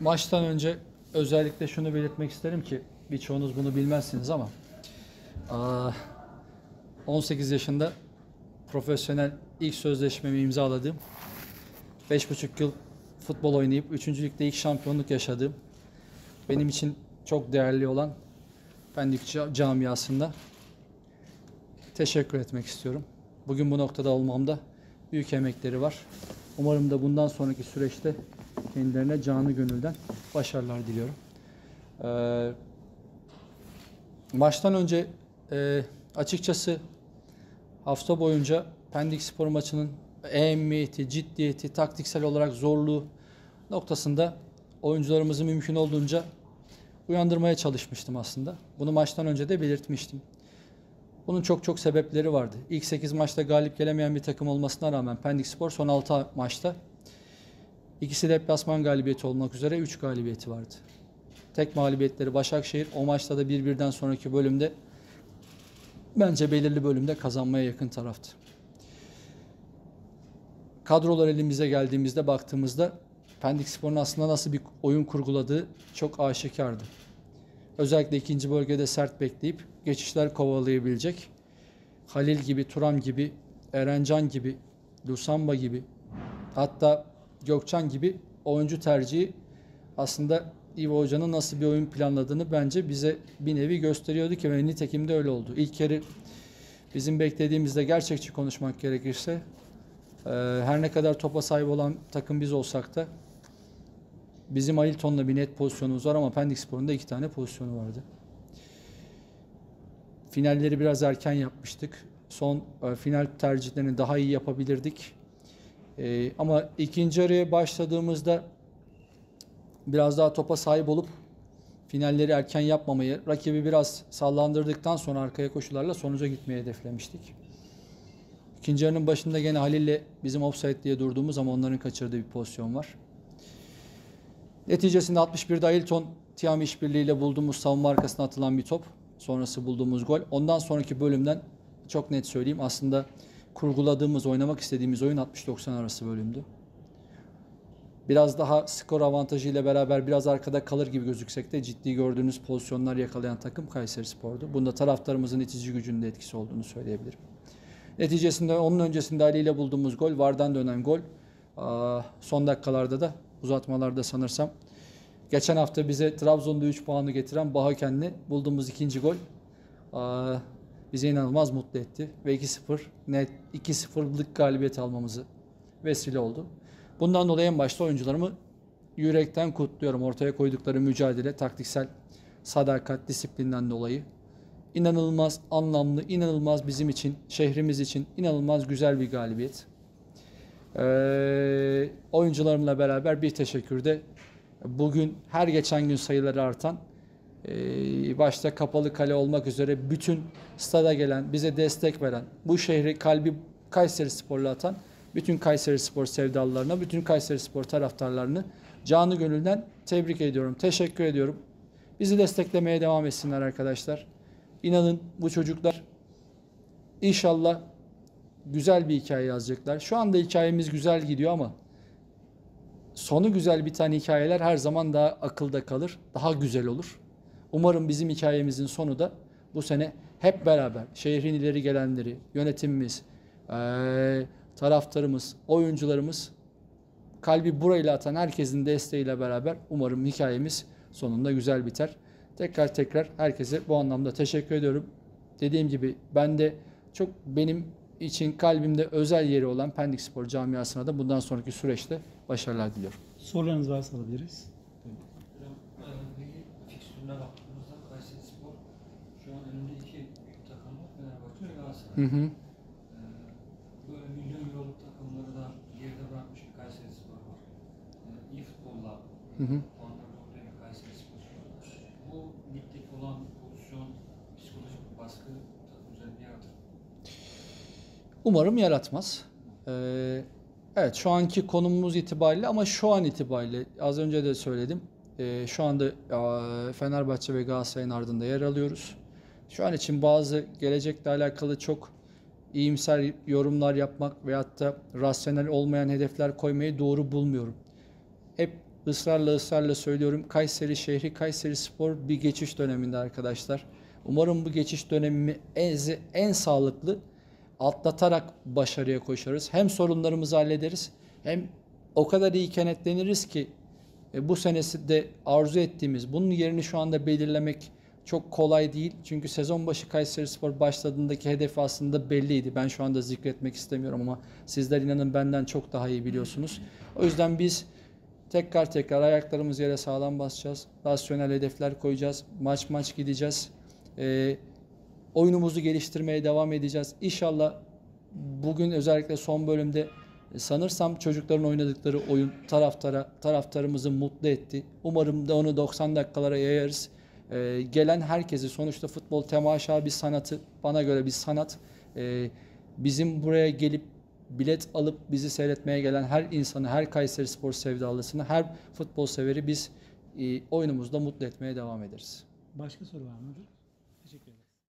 maçtan önce özellikle şunu belirtmek isterim ki birçoğunuz bunu bilmezsiniz ama aa, 18 yaşında profesyonel ilk sözleşmemi imzaladım. 5,5 yıl futbol oynayıp 3. ligde ilk şampiyonluk yaşadığım benim için çok değerli olan Pendik ca- camiasında teşekkür etmek istiyorum. Bugün bu noktada olmamda büyük emekleri var. Umarım da bundan sonraki süreçte kendilerine canı gönülden başarılar diliyorum. Ee, maçtan önce e, açıkçası hafta boyunca Pendik Spor maçının ehemmiyeti, ciddiyeti, taktiksel olarak zorluğu noktasında oyuncularımızı mümkün olduğunca uyandırmaya çalışmıştım aslında. Bunu maçtan önce de belirtmiştim. Bunun çok çok sebepleri vardı. İlk 8 maçta galip gelemeyen bir takım olmasına rağmen Pendik Spor son 6 maçta ikisi deplasman galibiyeti olmak üzere 3 galibiyeti vardı. Tek mağlubiyetleri Başakşehir. O maçta da bir birden sonraki bölümde bence belirli bölümde kazanmaya yakın taraftı. Kadrolar elimize geldiğimizde baktığımızda Pendik Spor'un aslında nasıl bir oyun kurguladığı çok aşikardı. Özellikle ikinci bölgede sert bekleyip geçişler kovalayabilecek Halil gibi, Turam gibi, Erencan gibi, Lusamba gibi hatta Gökçen gibi oyuncu tercihi aslında İvo Hoca'nın nasıl bir oyun planladığını bence bize bir nevi gösteriyordu ki ve nitekim de öyle oldu. İlk yarı bizim beklediğimizde gerçekçi konuşmak gerekirse e, her ne kadar topa sahip olan takım biz olsak da bizim Ailton'la bir net pozisyonumuz var ama Pendik Spor'un da iki tane pozisyonu vardı. Finalleri biraz erken yapmıştık. Son e, final tercihlerini daha iyi yapabilirdik. E, ama ikinci araya başladığımızda biraz daha topa sahip olup finalleri erken yapmamayı, rakibi biraz sallandırdıktan sonra arkaya koşularla sonuca gitmeyi hedeflemiştik. İkinci yarının başında gene Halil'le bizim offside diye durduğumuz ama onların kaçırdığı bir pozisyon var. Neticesinde 61'de Ailton Tiam işbirliğiyle bulduğumuz savunma arkasına atılan bir top. Sonrası bulduğumuz gol. Ondan sonraki bölümden çok net söyleyeyim aslında kurguladığımız, oynamak istediğimiz oyun 60-90 arası bölümdü. Biraz daha skor avantajı ile beraber biraz arkada kalır gibi gözüksek de ciddi gördüğünüz pozisyonlar yakalayan takım Kayseri Spor'du. Bunda taraftarımızın itici gücünün de etkisi olduğunu söyleyebilirim. Neticesinde onun öncesinde Ali ile bulduğumuz gol, Vardan dönen gol. Son dakikalarda da uzatmalarda sanırsam geçen hafta bize Trabzon'da 3 puanı getiren Bahaken'le bulduğumuz ikinci gol bizi inanılmaz mutlu etti. Ve 2-0 net 2-0'lık galibiyet almamızı vesile oldu. Bundan dolayı en başta oyuncularımı yürekten kutluyorum. Ortaya koydukları mücadele, taktiksel sadakat, disiplinden dolayı. İnanılmaz anlamlı, inanılmaz bizim için, şehrimiz için inanılmaz güzel bir galibiyet. Ee, oyuncularımla beraber bir teşekkür de bugün her geçen gün sayıları artan başta kapalı kale olmak üzere bütün stada gelen, bize destek veren, bu şehri kalbi Kayseri Spor'la atan bütün Kayseri Spor sevdalılarına, bütün Kayseri Spor taraftarlarını canı gönülden tebrik ediyorum, teşekkür ediyorum. Bizi desteklemeye devam etsinler arkadaşlar. İnanın bu çocuklar inşallah güzel bir hikaye yazacaklar. Şu anda hikayemiz güzel gidiyor ama sonu güzel biten hikayeler her zaman daha akılda kalır, daha güzel olur. Umarım bizim hikayemizin sonu da bu sene hep beraber şehrin ileri gelenleri, yönetimimiz, eee, taraftarımız, oyuncularımız, kalbi burayla atan herkesin desteğiyle beraber umarım hikayemiz sonunda güzel biter. Tekrar tekrar herkese bu anlamda teşekkür ediyorum. Dediğim gibi ben de çok benim için kalbimde özel yeri olan Pendik Spor camiasına da bundan sonraki süreçte başarılar diliyorum. Sorularınız varsa alabiliriz. Fikstürüne baktığımızda Kayseri Spor şu an önünde iki takım var. Fenerbahçe ve Galatasaray. Hı hı. Böyle milyon euroluk takımları da geride bırakmış bir Kayseri Spor var. E, İyi futbolla Hı hı. bir Kayseri Spor var. Bu ligdeki olan pozisyon, psikolojik bir baskı takım üzerinde yaratır. Umarım yaratmaz. Ee, evet şu anki konumumuz itibariyle ama şu an itibariyle az önce de söyledim. Ee, şu anda e, Fenerbahçe ve Galatasaray'ın ardında yer alıyoruz. Şu an için bazı gelecekle alakalı çok iyimser yorumlar yapmak veyahut da rasyonel olmayan hedefler koymayı doğru bulmuyorum. Hep ısrarla ısrarla söylüyorum. Kayseri şehri, Kayseri Spor bir geçiş döneminde arkadaşlar. Umarım bu geçiş dönemini en, en sağlıklı atlatarak başarıya koşarız. Hem sorunlarımızı hallederiz hem o kadar iyi kenetleniriz ki e, bu senesi de arzu ettiğimiz bunun yerini şu anda belirlemek çok kolay değil. Çünkü sezon başı Kayseri Spor başladığındaki hedefi aslında belliydi. Ben şu anda zikretmek istemiyorum ama sizler inanın benden çok daha iyi biliyorsunuz. O yüzden biz tekrar tekrar ayaklarımız yere sağlam basacağız. Rasyonel hedefler koyacağız. Maç maç gideceğiz. Ee, oyunumuzu geliştirmeye devam edeceğiz. İnşallah bugün özellikle son bölümde e, sanırsam çocukların oynadıkları oyun taraftara taraftarımızı mutlu etti. Umarım da onu 90 dakikalara yayarız. Ee, gelen herkesi sonuçta futbol temaşa bir sanatı bana göre bir sanat. Ee, bizim buraya gelip bilet alıp bizi seyretmeye gelen her insanı, her Kayseri Spor sevdalısını, her futbol severi biz e, oyunumuzda mutlu etmeye devam ederiz. Başka soru var ederim.